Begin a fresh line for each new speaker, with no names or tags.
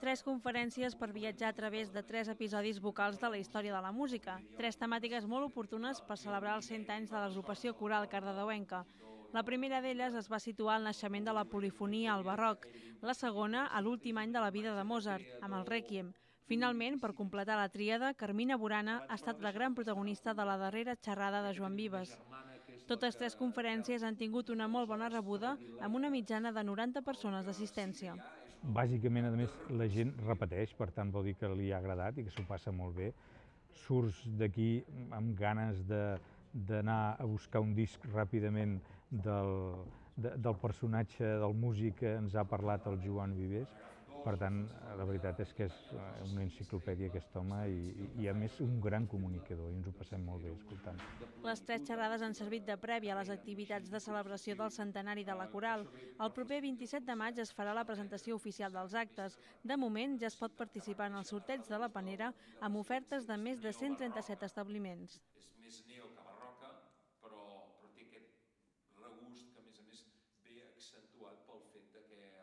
Tres conferències per viatjar a través de tres episodis vocals de la història de la música. Tres temàtiques molt oportunes per celebrar els 100 anys de l'agrupació coral cardedeuenca. La primera d'elles es va situar al naixement de la polifonia al barroc, la segona a l'últim any de la vida de Mozart, amb el Requiem. Finalment, per completar la tríada, Carmina Burana ha estat la gran protagonista de la darrera xerrada de Joan Vives. Totes tres conferències han tingut una molt bona rebuda, amb una mitjana de 90 persones d'assistència.
Bàsicament, a més, la gent repeteix, per tant vol dir que li ha agradat i que s'ho passa molt bé. Surts d'aquí amb ganes d'anar a buscar un disc ràpidament del, de, del personatge, del músic que ens ha parlat el Joan Vives per tant, la veritat és que és eh, una enciclopèdia aquest home i, i a més un gran comunicador i ens ho passem molt bé escoltant.
Les tres xerrades han servit de prèvia a les activitats de celebració del centenari de la Coral. El proper 27 de maig es farà la presentació oficial dels actes. De moment ja es pot participar en el sorteig de la Panera amb ofertes de més de 137 establiments.
És més neo que barroca, però, però té aquest regust que a més a més ve accentuat pel fet de que